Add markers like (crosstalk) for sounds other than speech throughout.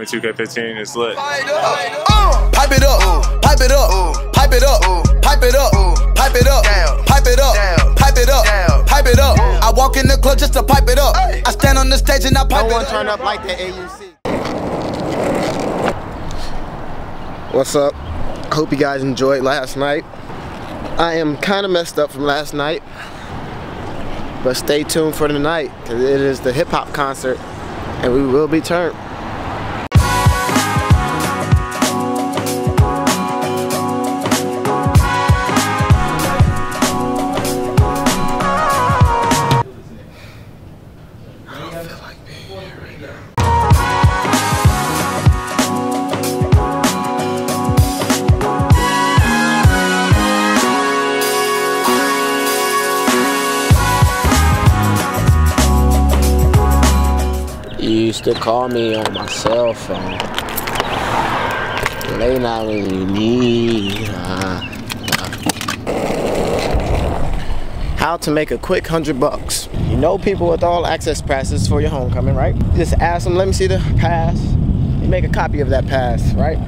Madden 2K15. It's lit. Pipe it up, pipe it up, pipe it up, pipe it up, pipe it up, pipe it up, pipe it up, pipe it up. I walk in the club just to pipe it up. I stand on the stage and I pipe it up. No one up. turn up like the AUC. What's up? Hope you guys enjoyed last night. I am kind of messed up from last night, but stay tuned for tonight because it is the hip hop concert and we will be turned. Used to call me on my cell phone. Late night when need. Uh, How to make a quick hundred bucks. You know people with all access passes for your homecoming, right? Just ask them, let me see the pass. You make a copy of that pass, right?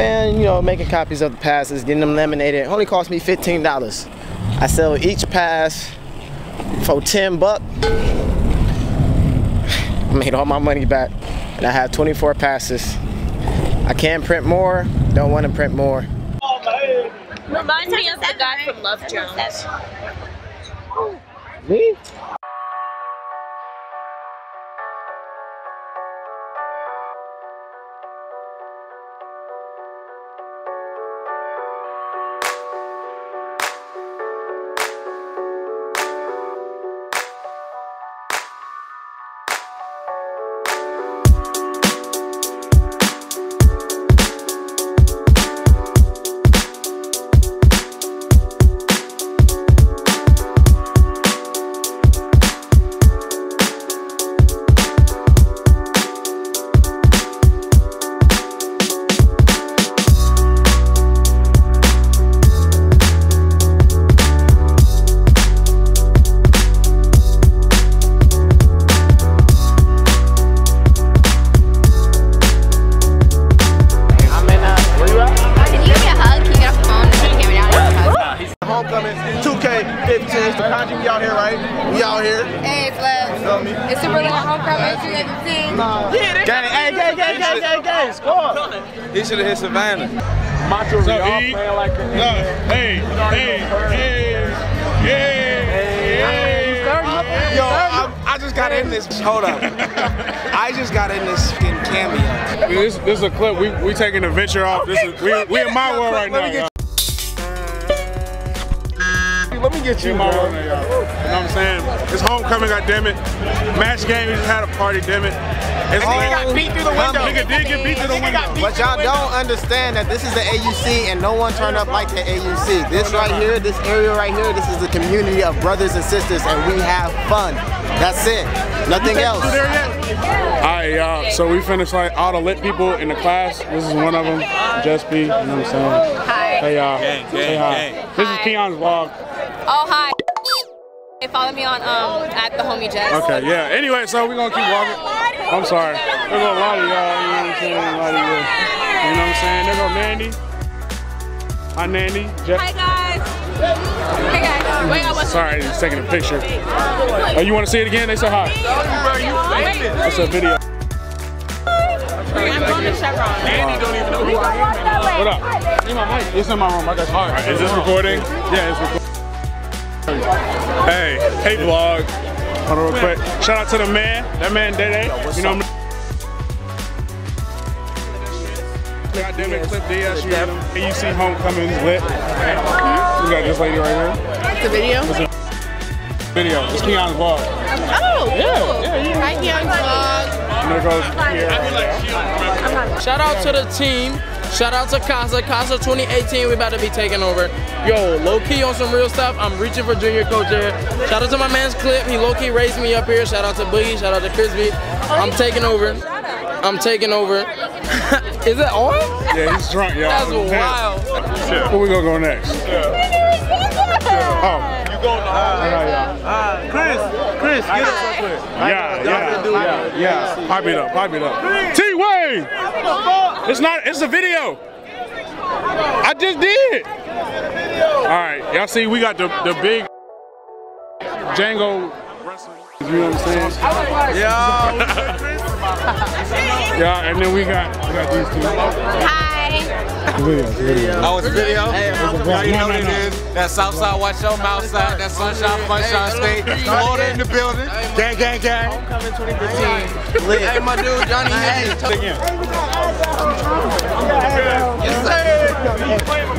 And you know, making copies of the passes, getting them laminated, only cost me $15. I sell each pass for 10 bucks. I (laughs) made all my money back and I have 24 passes. I can't print more, don't want to print more. Reminds me of the guy from Love Jones. Me? Out here. Hey, Flex. Feel me? It's super lit homecoming 2015. Gang, hey, gang, gang, gang, gang, gang, score. He should have hit Savannah. Macho so y'all playing like the Hey, hey, hey, hey, Yo, I, I just got in this. Hold up. (laughs) I just got in this fucking cameo. This, this is a clip. We we taking the venture off. This is we, we in my world right now. Let me get y'all. Let me get you, in my world now, y'all. You know what I'm saying? It's homecoming, goddammit. Match game, we just had a party, damn it. It's Nigga got beat through the window. Nigga did get beat through the window. But y'all don't understand that this is the AUC and no one turned up like the AUC. This right here, this area right here, this is a community of brothers and sisters and we have fun. That's it. Nothing else. You there yet? Alright, y'all. So we finished like all the lit people in the class. This is one of them, Just P. You know what I'm saying? Hi. Hey y'all. Gang, Say gang, hi. This is Keon's vlog. Oh, hi. Hey, follow me on um at the homie Jess. Okay, yeah. Anyway, so we're gonna keep walking. I'm sorry. There's a lot of y'all, you know what I'm saying? A lot of you. You know what I'm saying? There go Mandy. Hi Nandy. Jeff. Hi guys. Hey guys. Wait, I was. Sorry, just taking a picture. Oh, you wanna see it again? They said hi. That's a video. I'm going to Chevron. Andy don't even know who I am. What up? Need my mic. It's in my room. I got you. All right, is this recording? Yeah, it's recording. Hey, hey vlog. Hold on real quick. Shout out to the man. That man Dede. You know what Goddamn it, Clip DS, you know, AUC Homecoming is lit. Mm-hmm. We got this lady right here. It's a video. Video. It's Keon's vlog. Oh, cool. Yeah, yeah. Hi, Keon's vlog. And there goes here. Shout out to the team. Shout out to Casa. Casa 2018, we about to be taking over. Yo, low key on some real stuff. I'm reaching for junior coach here. Shout out to my man's Clip. He low key raised me up here. Shout out to Boogie. Shout out to Crispy. I'm taking over. I'm taking over. Is it on? Yeah, he's drunk, y'all. That's wild. Where we gonna go next? Oh. You going to Chris, Chris, get us up here. Yeah, yeah, yeah, yeah. Pipe it up, pipe it up. T-Wayne! It's not. It's a video. I just did. All right, y'all see, we got the the big Django. You know what I'm saying? Yeah. (laughs) Yeah, and then we got we got these two. Hi. Video, video. Oh, it's a video? Now you know No, what it no, no. is. That Southside, watch your mouth side. That Sunshine, Funshine State. Florida in the building. Gang, gang, gang. Homecoming 2015. Lit. Hey, my dude, Johnny Hayes. Again. Yes, sir.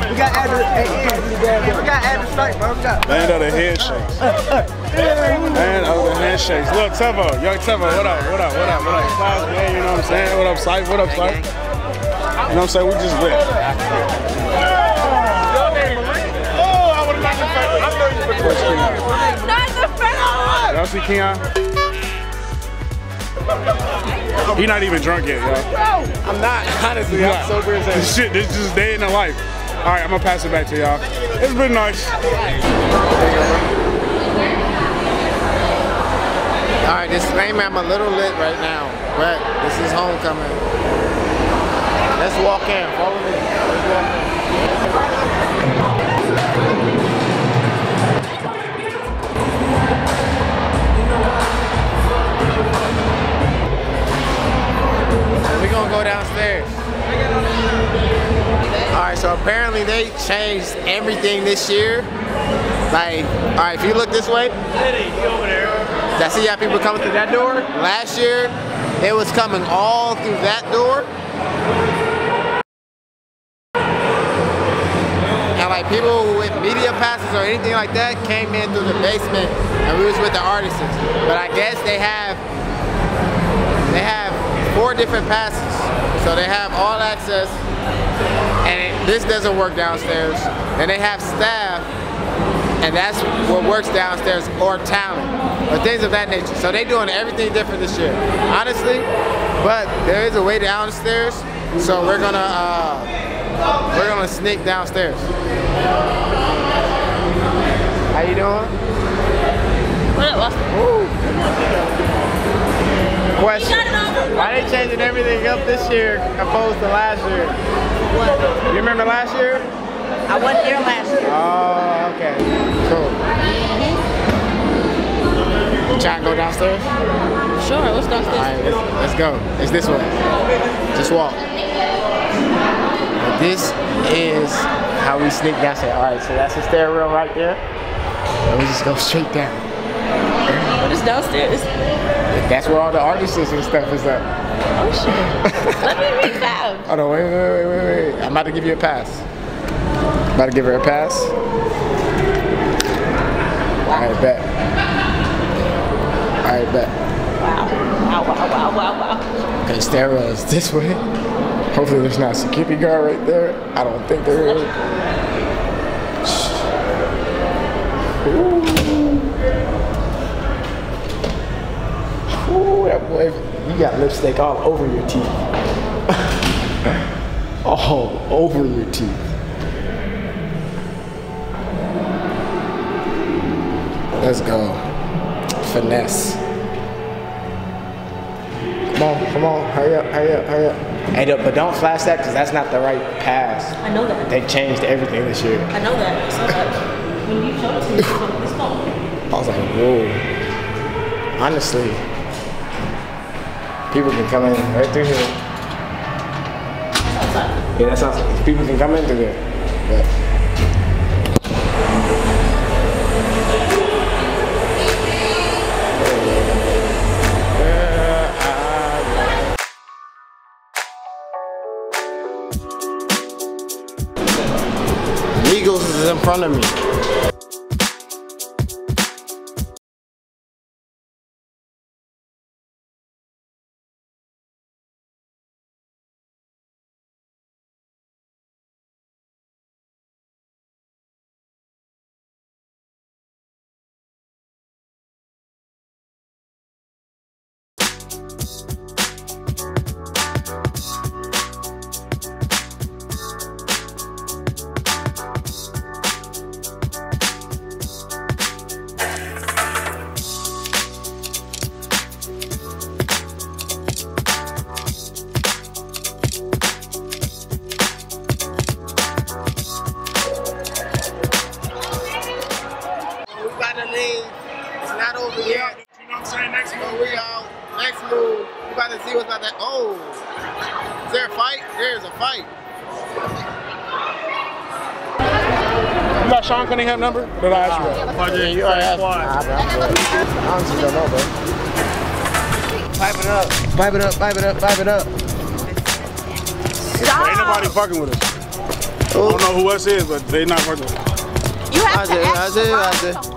We got Adam. We got Adam Strike, bro. Land of the handshakes. (laughs) Land of the handshakes. Look, Tevo, young Tevo, what up, what up, what up, what up? You know what I'm saying? What up, Syfe? What up, Syfe? You know what I'm saying? We just lit. Have Not the friend. Y'all see Keon? He not even drunk yet, y'all. I'm not, honestly. I'm sober as hell. This shit, this is day in the life. All right, I'm gonna pass it back to y'all. It's been nice. All right, disclaimer, I'm a little lit right now, but this is homecoming. Let's walk in, follow me. They changed everything this year. Like, all right, if you look this way, that's see how people coming through that door. Last year, it was coming all through that door. And like people with media passes or anything like that came in through the basement and we was with the artists. But I guess they have they have four different passes. So they have all access and it, this doesn't work downstairs. And they have staff and that's what works downstairs or talent or things of that nature. So they're doing everything different this year, honestly. But there is a way downstairs, so we're gonna uh, we're gonna sneak downstairs. How you doing? What Ooh. Question: got it all. Why they changing everything up this year opposed to last year? You remember last year? I wasn't here last year. Oh, okay. Cool. You trying to go downstairs? Sure, let's All downstairs. right, let's, let's go. It's this way. Just walk. This is how we sneak downstairs. All right, so that's the stairwell right there. And we just go straight down. What is downstairs? That's where all the artists and stuff is at. Oh shit. Let me read that. (laughs) Hold on, wait, wait, wait, wait, wait. I'm about to give you a pass. About to give her a pass. All right, bet. I bet. Wow. Wow, wow, wow, wow, wow. Okay, is this way. Hopefully there's not a security guard right there. I don't think there is. (laughs) Ooh. Ooh, that boy, you got lipstick all over your teeth. (laughs) all over your teeth. Let's go. Finesse. Come on, come on, hurry up, hurry up, hurry up. Hey, but don't flash that because that's not the right pass. I know that. They changed everything this year. I know that. That. When you showed it to me, I was like, let's (laughs) go. I was like, whoa. Honestly, people can come in right through here. Yeah, that's awesome. People can come in through there. Yeah. Eagles is in front of me. Got Sean Cunningham number? Or Did I ask you that? Yeah, you already asked. Nah, bro, I'm good. I honestly don't know, bro. Pipe it up. Pipe it up. Pipe it up. Pipe it up. Stop. Ain't nobody fucking with us. I don't know who else is, but they not fucking with us. You have I to did. I ask did. I around did. some